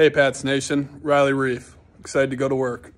Hey, Pats Nation, Riley Reef, Excited to go to work.